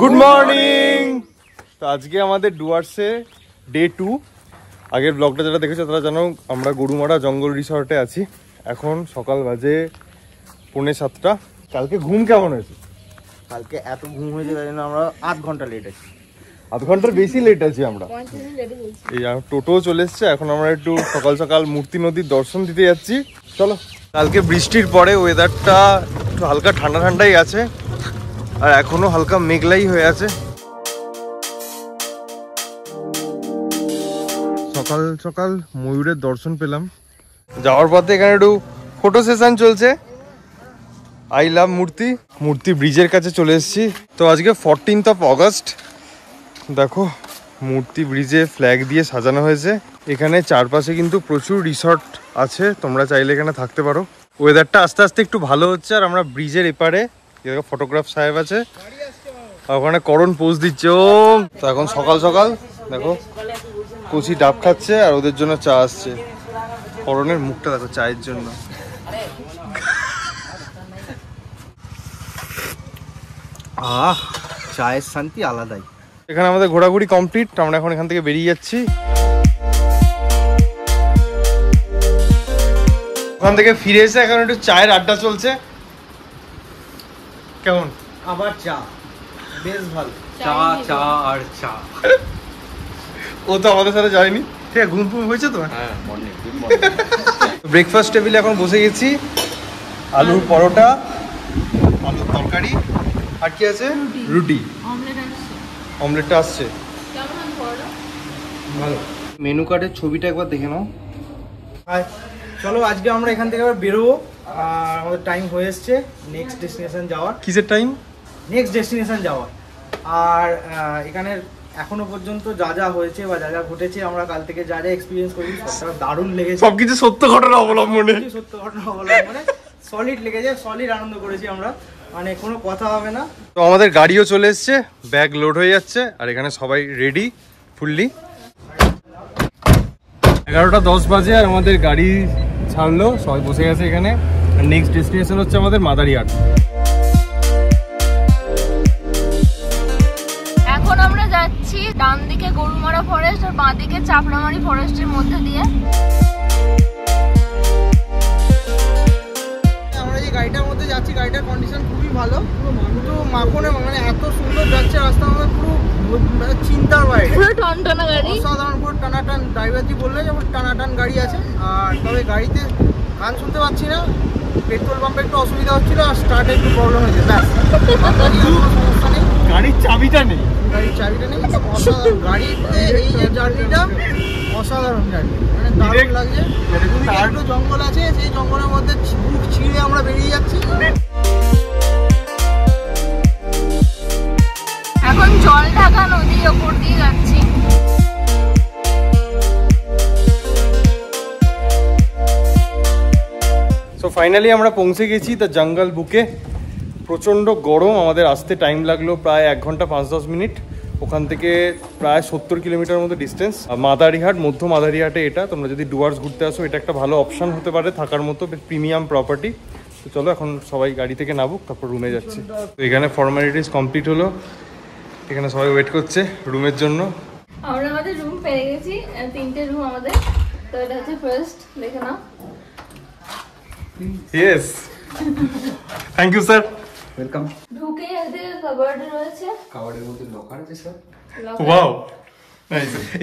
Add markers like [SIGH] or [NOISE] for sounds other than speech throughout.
Good morning তো আজকে আমাদের ডুয়ার্সে ডে টু আগের ব্লগটা যারা দেখেছ তারা জানো আমরা গরুমারা জঙ্গল রিসর্টে আছি। এখন সকাল বাজে পৌনে সাতটা। কালকে ঘুম কেমন হয়েছে? কালকে এত ঘুম হয়েছে তাই জন্য আমরা আধ ঘণ্টা লেট আছি। আধ ঘণ্টার বেশি লেট আছি আমরা। এই আর টোটো চলে এসছে এখন আমরা একটু সকাল সকাল মূর্তি নদীর দর্শন দিতে যাচ্ছি। চলো। কালকে বৃষ্টির পরে ওয়েদারটা একটু হালকা ঠান্ডা ঠান্ডাই আছে। আর এখনও হালকা মেঘলাই হয়ে আছে। সকাল সকাল ময়ূরের দর্শন পেলাম। যাওয়ার পথে এখানে একটু ফটো সেশন চলছে। I love Murti. মূর্তি ব্রিজের কাছে চলে এসেছি। তো আজকে ফোরটিন্থ অফ অগস্ট দেখো, মূর্তি ব্রিজে ফ্ল্যাগ দিয়ে সাজানো হয়েছে। এখানে চারপাশে কিন্তু প্রচুর রিসর্ট আছে। তোমরা চাইলে এখানে থাকতে পারো। ওয়েদারটা আস্তে আস্তে একটু ভালো হচ্ছে আর আমরা ব্রিজের এপারে দেখো ফটোগ্রাফ সাহেব আছে। আর ওখানে করণ পোজ দিচ্ছে, ও। তো এখন সকাল সকাল, দেখো, কচি ডাব খাচ্ছে আর ওদের জন্য চা আসছে। করণের মুখটা দেখো চায়ের জন্য। আহ, চায়ের শান্তি আলাদাই। এখানে আমাদের ঘোরাঘুরি কমপ্লিট আমরা এখন এখান থেকে বেরিয়ে যাচ্ছি। ওখান থেকে ফিরে এসে এখন একটু চায়ের আড্ডা চলছে। কেমন? আবার চা। বেশ ভালো। চা চা আর চা। ও তো আমাদের সাথে যায়নি। ঠিক আছে ঘুম ফুম হয়েছে তো? হ্যাঁ ব্রেকফাস্ট টেবিলে [LAUGHS] এখন বসে গেছি। আলুর পরোটা আলুর তরকারি আর কি আছে? রুটি। অমলেটটা আসছে। ভালো। মেনু কার্ডের ছবিটা একবার দেখে নাও। হাই চলো আজকে আমরা এখান থেকে আবার বেরোবো। আর আমাদের টাইম হয়ে এসছে। নেক্সট ডেস্টিনেশন যাওয়ার। কিসের টাইম নেক্সট ডেস্টিনেশন যাওয়ার। আর আহ, এখানে এখনও পর্যন্ত যা যা হয়েছে বা যা যা ঘটেছে আমরা কাল থেকে যা যা এক্সপিরিয়েন্স করি সবটা দারুণ লেগেছে। সবকিছু সত্য ঘটনা অবলম্বনে। সত্য ঘটনা অবলম্বনে। সলিড লেগেছে সলিড আনন্দ করেছি আমরা। মানে কোনো কথা হবে না। তো আমাদের গাড়িও চলে এসছে ব্যাগ লোড হয়ে যাচ্ছে আর এখানে সবাই রেডি ফুললি এগারোটা দশ বাজে আর আমাদের গাড়ি ছাড়লো, সবাই বসে গেছে এখানে। নেক্সট ডেস্টিনেশন হচ্ছে আমাদের মাদারিহাট। এখন আমরা যাচ্ছি ডান দিকে গরুমারা ফরেস্ট আর বাঁ দিকে চাপড়ামারি ফরেস্টের মধ্যে দিয়ে। যে গাড়িটার মধ্যে যাচ্ছি গাড়িটার কন্ডিশন খুবই ভালো। কিন্তু মাখনে মানে এত সুন্দর যাচ্ছে রাস্তা আমাদের পুরো মানে চিন্তার বাইরে। অসাধারণ পুরো টানাটান ড্রাইভারজি বললে যেমন টানাটান গাড়ি আছে। আর তবে গাড়িতে গান শুনতে পাচ্ছি না পেট্রোল পাম্পে একটু অসুবিধা হচ্ছিল আর স্টার্টে একটু প্রবলেম হয়েছে ব্যাস। সমস্যা নেই। গাড়ির চাবিটা নেই। গাড়ির চাবিটা নেই। অসাধারণ। গাড়িতে এই যে জার্নিটা অসাধারণ জার্নি মানে দারুণ লাগছে। একটু জঙ্গল আছে সেই জঙ্গলের মধ্যে ছিঁড়ে আমরা বেরিয়ে যাচ্ছি। এখন জল ঢাকা নদীর ওপর দিয়ে যাচ্ছি। সো ফাইনালি আমরা পৌঁছে গেছি দ্য জঙ্গল বুকে প্রচণ্ড গরম আমাদের আসতে টাইম লাগল প্রায় এক ঘণ্টা পাঁচ দশ মিনিট। ওখান থেকে প্রায় সত্তর কিলোমিটার মতো ডিস্টেন্স মাদারিহাট মধ্য মাদারিহাটে এটা। তোমরা যদি ডুয়ার্স ঘুরতে আসো এটা একটা ভালো অপশান হতে পারে থাকার মতো প্রিমিয়াম প্রপার্টি তো চলো এখন সবাই গাড়ি থেকে নামুক তারপর রুমে যাচ্ছি। তো এখানে ফর্মালিটিস কমপ্লিট হলো। এখানে সবাই ওয়েট করছে রুমের জন্য। আমরা আমাদের রুম পেয়ে গেছি তিনটে রুম আমাদের। তো এটা হচ্ছে ফার্স্ট দেখে নাও। Yes thank you sir welcome একদিকে কাবার্ড রয়েছে। মধ্যে লকার আছে স্যার ওয়াও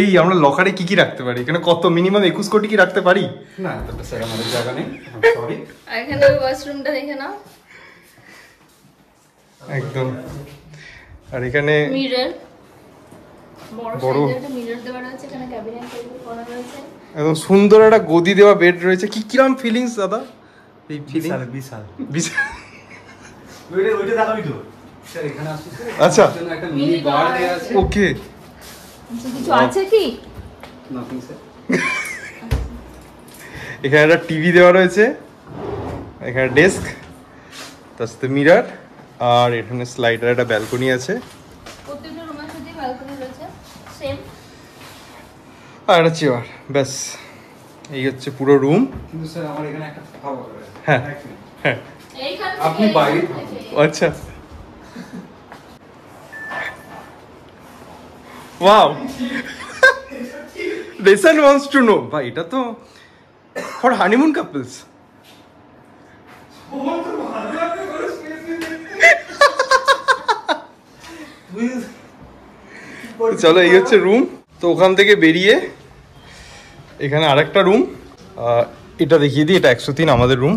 এই আমরা লকারে কি কি রাখতে পারি? এখানে কত মিনিমাম একুশ কোটি কি রাখতে পারি? না এতটা স্যার আমাদের জায়গা নেই। সরি আর এখানে ওয়াশরুমটা দেখে নাও। একদম। আর এখানে মিরর বড় বড়। একটা মিরর দেওয়া রয়েছে এখানে ক্যাবিনেট টাইপের করা রয়েছে। একদম সুন্দর একটা গদি দেওয়া বেড রয়েছে। কি কিরম ফিলিংস দাদা? এই ফিলিং বিশাল। ওইটা দেখাবি তো। স্যার এখানে আসুন। আচ্ছা। একটা মিনি বার দেয়া আছে। ওকে। আচ্ছা, কিছু আছে কি? নাথিং স্যার [LAUGHS] এখানে একটা টিভি দেওয়া রয়েছে। এখানে ডেস্ক তার সাথে মিরার আর এখানে স্লাইডার একটা ব্যালকনি আছে। প্রত্যেকটা রুমের সাথে ব্যালকনি রয়েছে। সেম আর একটা চেয়ার ব্যাস। এই হচ্ছে পুরো রুম কিন্তু স্যার আমার এখানে একটা খাবার হ্যাঁ হ্যাঁ। আপনি বাইরে আচ্ছা। ওয়াও রেসান ওয়ান্টস টু নো ভাই এটা তো ফর হানিমুন কাপলস চলো এই হচ্ছে রুম তো ওখান থেকে বেরিয়ে এখানে আরেকটা রুম এটা দেখিয়ে দিই এটা একশো তিন আমাদের রুম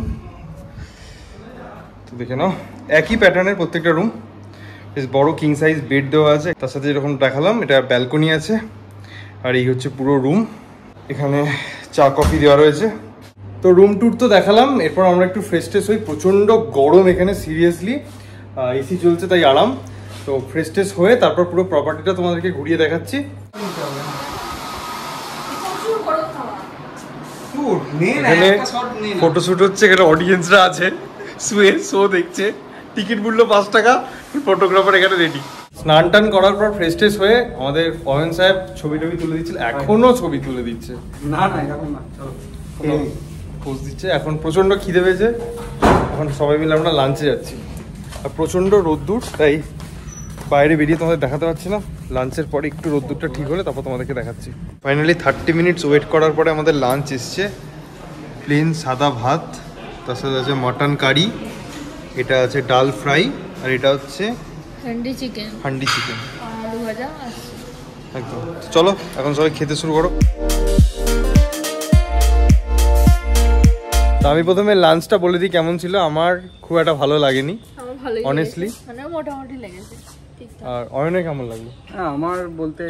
দেখে নাও। একই প্যাটার্নের প্রত্যেকটা রুম বেশ বড় কিং সাইজ বেড দেওয়া আছে। তার সাথে যেরকম দেখালাম এটা ব্যালকনি আছে। আর এই হচ্ছে পুরো রুম এখানে চা কফি দেওয়া রয়েছে। তো রুম ট্যুর তো দেখালাম। এরপর আমরা একটু ফ্রেশ ট্রেশ হই। প্রচণ্ড গরম এখানে সিরিয়াসলি এসি চলছে তাই আরাম। তো ফ্রেশ ট্রেশ হয়ে তারপর পুরো প্রপার্টিটা তোমাদেরকে ঘুরিয়ে দেখাচ্ছি। এখানে ফটোশুট হচ্ছে এখানে অডিয়েন্সরা আছে। শুয়ে শো দেখছে। টিকিট মূল্য পাঁচ টাকা ফটোগ্রাফার এখানে রেডি স্নান টান করার পর ফ্রেশ ট্রেশ হয়ে আমাদের পবন সাহেব ছবি টবি তুলে দিচ্ছিল এখনও ছবি তুলে দিচ্ছে। না না এরকম না চলো পোজ দিচ্ছে? এখন প্রচণ্ড খিদে পেয়েছে। এখন সবাই মিলে আমরা লাঞ্চে যাচ্ছি। আর প্রচণ্ড রোদ্দুর তাই বাইরে বেরিয়ে তোমাদের দেখাতে পারছি না। লাঞ্চের পরে একটু রোদ্দুরটা ঠিক হলে তারপর তোমাদেরকে দেখাচ্ছি। ফাইনালি থার্টি মিনিটস ওয়েট করার পরে আমাদের লাঞ্চ এসছে। প্লেন সাদা ভাত। তার সাথে আছে মাটন কারি এটা আছে ডাল ফ্রাই আর এটা হচ্ছে হান্ডি চিকেন। হান্ডি চিকেন। আলু ভাজা একদম। চলো এখন সবাই খেতে শুরু করো। তো আমি প্রথমে লাঞ্চটা বলে দিই কেমন ছিল। আমার খুব একটা ভালো লাগেনি আমার ভালোই Honestly? লেগেছে। মানে মোটামুটি লেগেছে। আর অয়নের কেমন লাগল? হ্যাঁ আমার বলতে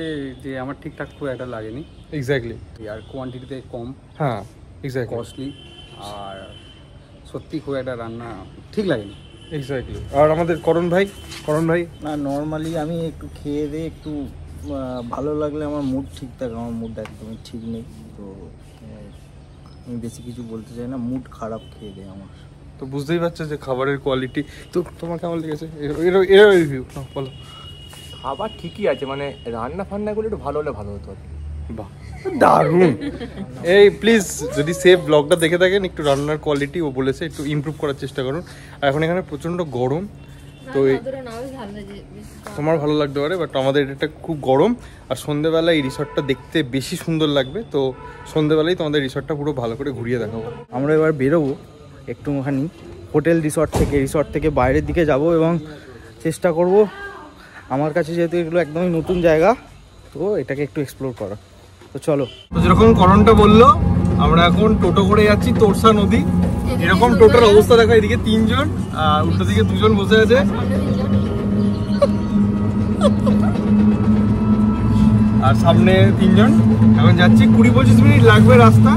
যে আমার ঠিকঠাক খুব একটা লাগেনি। এক্স্যাক্টলি আর কোয়ান্টিটিতে কম। হ্যাঁ এক্স্যাক্টলি কস্টলি আর সত্যি খুব একটা রান্না ঠিক লাগেনি এক্স্যাক্টলি আর আমাদের করণ ভাই? করণ ভাই? না নর্মালি আমি একটু খেয়ে দিয়ে একটু ভালো লাগলে আমার মুড ঠিক থাকে আমার মুড একদমই ঠিক নেই। তো আমি বেশি কিছু বলতে চাই না মুড খারাপ খেয়ে দেয় আমার। তো বুঝতেই পারছ যে খাবারের কোয়ালিটি তো তোমার কেমন লেগেছে? এর- এর- এর রিভিউ বলো। খাবার ঠিকই আছে মানে রান্না ফান্নাগুলো একটু ভালো হলে ভালো হতো আর কি। বাহ। দারুণ। এই প্লিজ যদি সেফ ব্লগটা দেখে থাকেন একটু রান্নার কোয়ালিটি ও বলেছে একটু ইমপ্রুভ করার চেষ্টা করুন। আর এখন এখানে প্রচণ্ড গরম তো তোমার ভালো লাগতে পারে বাট আমাদের এটা খুব গরম। আর সন্ধেবেলা এই রিসর্টটা দেখতে বেশি সুন্দর লাগবে তো সন্ধেবেলায় তোমাদের রিসর্টটা পুরো ভালো করে ঘুরিয়ে দেখাবো। আমরা এবার বেরোবো একটুখানি। হোটেল রিসর্ট থেকে রিসর্ট থেকে বাইরের দিকে যাব এবং চেষ্টা করব। আমার কাছে যেহেতু এগুলো একদমই নতুন জায়গা তো এটাকে একটু এক্সপ্লোর করা তো চলো। তো যেরকম করণটা বলল আমরা এখন টোটো করে যাচ্ছি তোরসা নদী। এরকম টোটোর অবস্থা দেখো এদিকে তিনজন আর উল্টো দিকে দুজন বসে আছে। আর সামনে তিনজন। এখন যাচ্ছি কুড়ি পঁচিশ মিনিট লাগবে রাস্তা।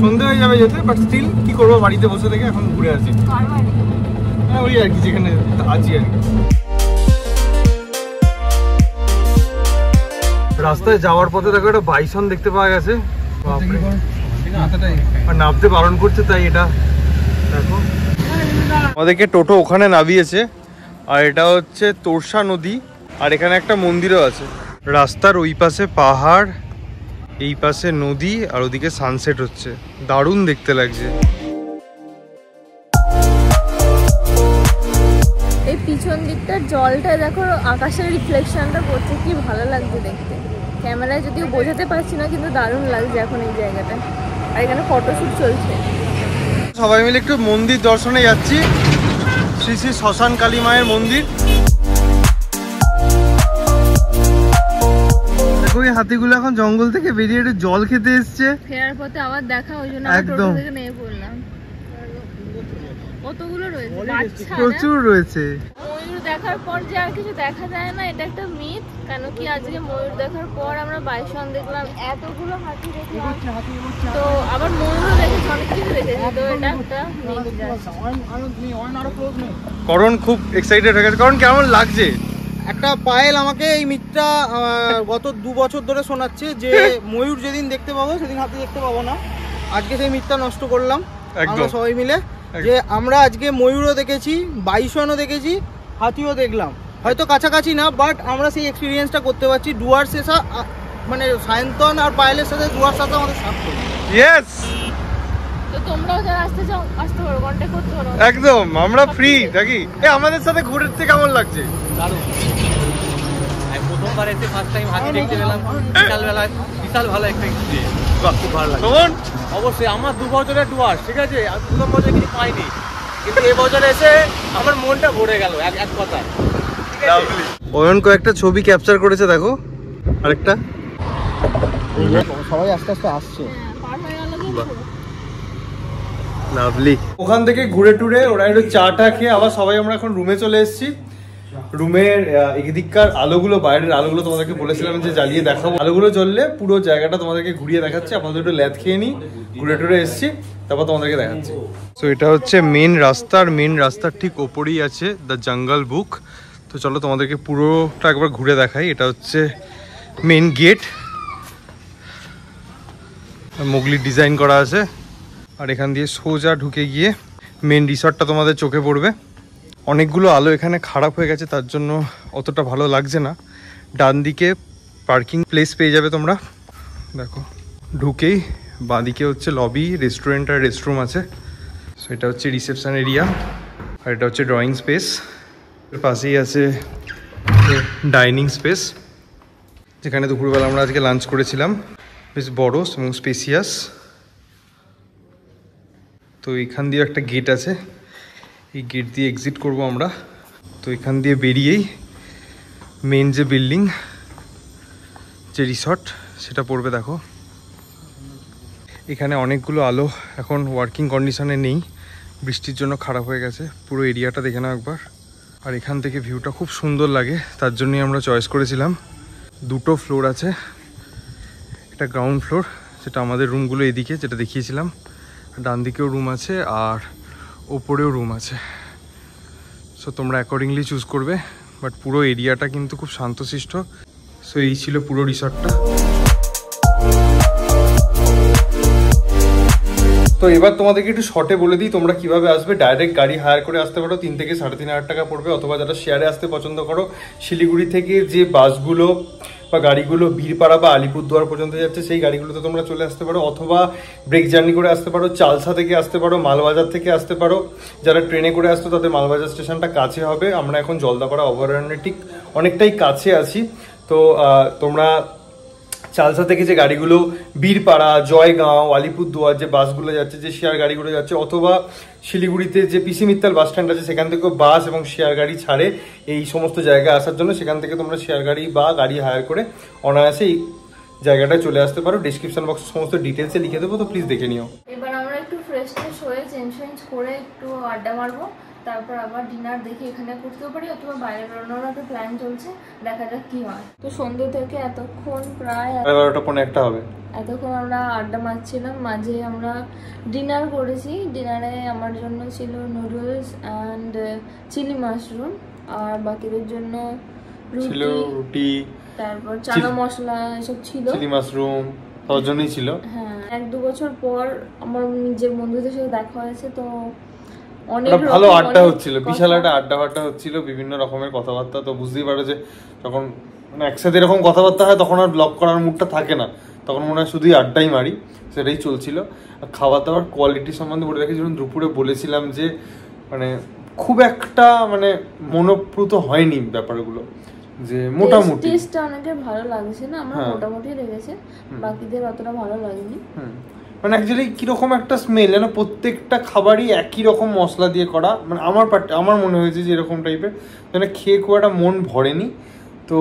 সন্ধে হয়ে যাবে যেতে বাট স্টিল কি করব বাড়িতে বসে থেকে এখন ঘুরে বাড়ি? হ্যাঁ ওই আর কি যেখানে আছি আর কি। রাস্তায় যাওয়ার পথে দেখো একটা বাইসন দেখতে পাওয়া গেছে। আর নামতে বারণ করছে তাই এটা। দেখো। আমাদেরকে টোটো ওখানে নামিয়েছে। আর এটা হচ্ছে তোরসা নদী। আর এখানে একটা মন্দিরও আছে। রাস্তার ওই পাশে পাহাড়, এই পাশে নদী, আর ওদিকে সানসেট হচ্ছে। দারুণ দেখতে লাগছে। এই পিছন দিকটার জলটা দেখো আকাশের রিফ্লেকশনটা পড়ছে কি ভালো লাগছে দেখতে। ক্যামেরায় যদিও বোঝাতে পারছি না কিন্তু দারুণ লাগছে এখন এই জায়গাটা। আর এখানে ফটোশ্যুট চলছে। সবাই মিলে একটু মন্দির দর্শনে যাচ্ছি। শ্রী শ্রী শ্মশান কালী মায়ের মন্দির। এই হাতিগুলো এখন জঙ্গল থেকে বেরিয়ে একটু জল খেতে এসছে। ফেরার পথে আবার দেখা ওই জন্য একদম। নেমে পড়লাম। কতগুলো রয়েছে বাচ্চা প্রচুর রয়েছে ময়ূর দেখার পর যে আর কিছু দেখা যায় না এটা একটা মিথ কেন কি আজকে ময়ূর দেখার পর আমরা বাইসন দেখলাম এতগুলো হাতি দেখলাম তো আবার ময়ূরও দেখেছি অনেক কিছু দেখেছি তো এটা একটা করণ খুব এক্সাইটেড হয়ে গেছে করণ কেমন লাগছে একটা পায়েল আমাকে এই মিথটা গত দু বছর ধরে শোনাচ্ছে যে ময়ূর যেদিন দেখতে পাবো সেদিন হাতি দেখতে পাবো না আজকে সেই মিথটা নষ্ট করলাম। আমরা সবাই মিলে যে আমরা আজকে ময়ূরও দেখেছি বাইসনও দেখেছি হাতিও দেখলাম। হয়তো কাছাকাছি না বাট আমরা সেই এক্সপিরিয়েন্সটা করতে পারছি। ডুয়ার শেষা মানে সায়ন্তন আর পায়েলের সাথে ডুয়ার সাথে আমাদের সার্থক ইয়েস তো তোমরাও যারা আসতে চাও আসতে পারো কন্ট্যাক্ট করতে পারো। একদম আমরা ফ্রি এ আমাদের সাথে ঘুরতে কেমন লাগছে? প্রথমবার এসে ফার্স্ট টাইম হাতি দেখতে পেলাম। বিকালবেলা বিশাল ভালো একটা এক্সপিরিয়েন্স খুব ভালো লাগে অবশ্যই আমার দু বছরের ডুয়ার ঠিক আছে? প্রথম বছর কিছু পাইনি। কিন্তু এবছর এসে আমার মনটা ভরে গেল এক এক ঠিক অয়ন কয়েকটা ছবি ক্যাপচার করেছে দেখো। আরেকটা। সবাই আস্তে আস্তে আসছে। হ্যাঁ, হয়ে লাভলি ওখান থেকে ঘুরে টুরে ওরা একটু চাটা খেয়ে আবার সবাই আমরা এখন রুমে চলে এসেছি। রুমের এদিককার আলোগুলো, বাইরের আলোগুলো তোমাদেরকে বলেছিলাম যে জ্বালিয়ে দেখাবো। আলোগুলো জ্বললে পুরো জায়গাটা তোমাদেরকে ঘুরিয়ে দেখাচ্ছে। আপনাদের একটু ল্যাদ খেয়ে নিই। ঘুরে টুরে এসেছি, তারপর তোমাদেরকে দেখাচ্ছি। তো এটা হচ্ছে মেন রাস্তার মেন রাস্তার ঠিক ওপরেই আছে দ্য জঙ্গল বুক তো চলো তোমাদেরকে পুরোটা একবার ঘুরে দেখাই। এটা হচ্ছে মেন গেট মোগলি ডিজাইন করা আছে। আর এখান দিয়ে সোজা ঢুকে গিয়ে মেন রিসর্টটা তোমাদের চোখে পড়বে। অনেকগুলো আলো এখানে খারাপ হয়ে গেছে, তার জন্য অতটা ভালো লাগছে না। ডান দিকে পার্কিং প্লেস পেয়ে যাবে তোমরা। দেখো, ঢুকেই বাঁদিকে হচ্ছে লবি রেস্টুরেন্ট আর রেস্টরুম আছে। সো এটা হচ্ছে রিসেপশান এরিয়া আর এটা হচ্ছে ড্রয়িং স্পেস এর পাশেই আছে ডাইনিং স্পেস যেখানে দুপুরবেলা আমরা আজকে লাঞ্চ করেছিলাম। বেশ বড় এবং স্পেসিয়াস তো এখান দিয়ে একটা গেট আছে। এই গেট দিয়ে এক্সিট করব আমরা। তো এখান দিয়ে বেরিয়েই মেন যে বিল্ডিং যে রিসর্ট সেটা পড়বে দেখো। এখানে অনেকগুলো আলো এখন ওয়ার্কিং কন্ডিশনে নেই। বৃষ্টির জন্য খারাপ হয়ে গেছে। পুরো এরিয়াটা দেখে নাও একবার। আর এখান থেকে ভিউটা খুব সুন্দর লাগে, তার জন্যই আমরা চয়েস করেছিলাম। দুটো ফ্লোর আছে। এটা গ্রাউন্ড ফ্লোর যেটা আমাদের রুমগুলো এদিকে, যেটা দেখিয়েছিলাম। ডান দিকেও রুম আছে, আর ওপরেও রুম আছে। সো তোমরা অ্যাকর্ডিংলি চুজ করবে বাট পুরো এরিয়াটা কিন্তু খুব শান্তশিষ্ট। সো এই ছিল পুরো রিসর্টটা তো এবার তোমাদেরকে একটু শর্টে বলে দিই, তোমরা কীভাবে আসবে। ডাইরেক্ট গাড়ি হায়ার করে আসতে পারো, তিন থেকে সাড়ে তিন হাজার টাকা পড়বে, অথবা যারা শেয়ারে আসতে পছন্দ করো, শিলিগুড়ি থেকে যে বাসগুলো বা গাড়িগুলো বীরপাড়া বা আলিপুরদুয়ার পর্যন্ত যাচ্ছে, সেই গাড়িগুলোতে তোমরা চলে আসতে পারো, অথবা ব্রেক জার্নি করে আসতে পারো, চালসা থেকে আসতে পারো, মালবাজার থেকে আসতে পারো। যারা ট্রেনে করে আসতো তাদের মালবাজার স্টেশনটা কাছে হবে। আমরা এখন জলদাপাড়া অভয়ারণ্যের ঠিক অনেকটাই কাছে আছি। তো তোমরা চালসা থেকে যে গাড়িগুলো বীরপাড়া, জয়গাঁও, আলিপুরদুয়ার যে বাসগুলো যাচ্ছে, যে শেয়ার গাড়িগুলো যাচ্ছে, অথবা শিলিগুড়িতে যে পিসি মিত্তাল বাস স্ট্যান্ড আছে, সেখান থেকেও বাস এবং শেয়ার গাড়ি ছাড়ে এই সমস্ত জায়গায় আসার জন্য। সেখান থেকে তোমরা শেয়ার গাড়ি বা গাড়ি হায়ার করে অনায়াসে এই জায়গাটায় চলে আসতে পারো। ডিসক্রিপশন বক্সে সমস্ত ডিটেলসে লিখে দেবো, তো প্লিজ দেখে নিও। এবার আমরা একটু ফ্রেশ ট্রেশ হয়ে চেঞ্জ ফেঞ্জ করে একটু আড্ডা মারবো। তারপর আবার ডিনার দেখে এখানে করতেও পারি অথবা বাইরে বেরোনোর একটা প্ল্যান চলছে দেখা যাক কি হয়। তো সন্ধ্যে থেকে এতক্ষণ প্রায় এগারোটা পনেরো একটা হবে। এতক্ষণ আমরা আড্ডা মারছিলাম মাঝে আমরা ডিনার করেছি। ডিনারে আমার জন্য ছিল নুডলস অ্যান্ড চিলি মাশরুম আর বাকিদের জন্য ছিল রুটি তারপর চানা মশলা এসব ছিল। চিলি মাশরুম তার জন্যই ছিল। হ্যাঁ এক দু বছর পর আমার নিজের বন্ধুদের সাথে দেখা হয়েছে তো ভালো আড্ডা হচ্ছিল বিশাল একটা আড্ডা ফাড্ডা হচ্ছিল বিভিন্ন রকমের কথাবার্তা তো বুঝতেই পারো যে তখন মানে একসাথে এরকম কথাবার্তা হয় তখন আর ব্লক করার মুডটা থাকে না। তখন মনে হয় শুধুই আড্ডাই মারি সেটাই চলছিল। আর খাবার দাবার কোয়ালিটি সম্বন্ধে বলে রাখি যখন দুপুরে বলেছিলাম যে মানে খুব একটা মানে মনোপ্রুত হয়নি ব্যাপারগুলো যে মোটামুটি। টেস্টটা অনেকের ভালো লাগছে না আমার হ্যাঁ। মোটামুটি লেগেছে বাকিদের অতটা ভালো লাগেনি। হুম। মানে অ্যাকচুয়ালি কীরকম একটা স্মেল যেন প্রত্যেকটা খাবারই একই রকম মশলা দিয়ে করা। মানে আমার পার্ট আমার মনে হয়েছে যে এরকম টাইপের যেন খেয়ে খুব একটা মন ভরেনি। তো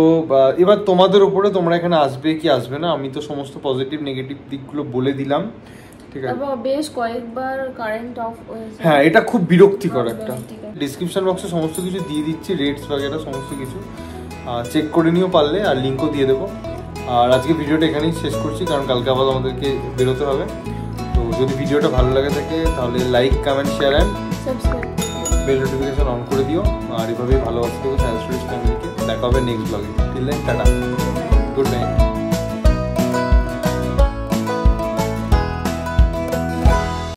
এবার তোমাদের উপরে তোমরা এখানে আসবে কি আসবে না আমি তো সমস্ত পজিটিভ নেগেটিভ দিকগুলো বলে দিলাম। ঠিক আছে? বেশ কয়েকবার কারেন্ট অফ হ্যাঁ এটা খুব বিরক্তিকর একটা। ডিসক্রিপশন বক্সে সমস্ত কিছু দিয়ে দিচ্ছি রেটস বাগেরা সমস্ত কিছু। চেক করে নিও পারলে আর লিঙ্কও দিয়ে দেবো। আর আজকে ভিডিওটা এখানেই শেষ করছি কারণ কালকে আবার আমাদেরকে বেরোতে হবে। তো যদি ভিডিওটা ভালো লাগে থাকে তাহলে like comment share and subscribe bell notification on করে দিও। আর এভাবেই ভালোবাসতে হবে সায়েন্স ফ্যামিলিকে দেখা হবে নেক্সট ব্লগে till then tata. Good night